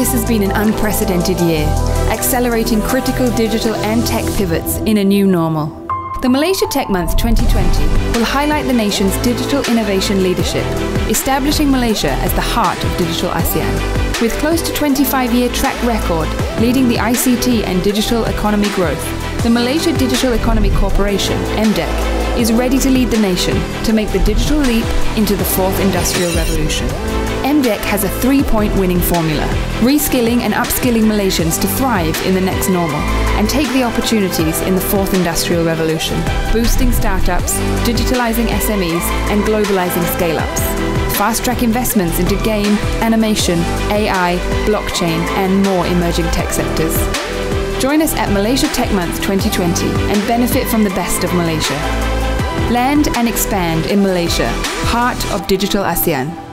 This has been an unprecedented year, accelerating critical digital and tech pivots in a new normal. The Malaysia Tech Month 2020 will highlight the nation's digital innovation leadership, establishing Malaysia as the heart of digital ASEAN. With close to 25-year track record leading the ICT and digital economy growth, the Malaysia Digital Economy Corporation, MDEC, is ready to lead the nation to make the digital leap into the fourth industrial revolution. MDEC has a three-point winning formula, reskilling and upskilling Malaysians to thrive in the next normal and take the opportunities in the fourth industrial revolution, boosting startups, digitalizing SMEs and globalizing scale-ups. Fast-track investments into game, animation, AI, blockchain and more emerging tech sectors. Join us at Malaysia Tech Month 2020 and benefit from the best of Malaysia. Land and expand in Malaysia, heart of digital ASEAN.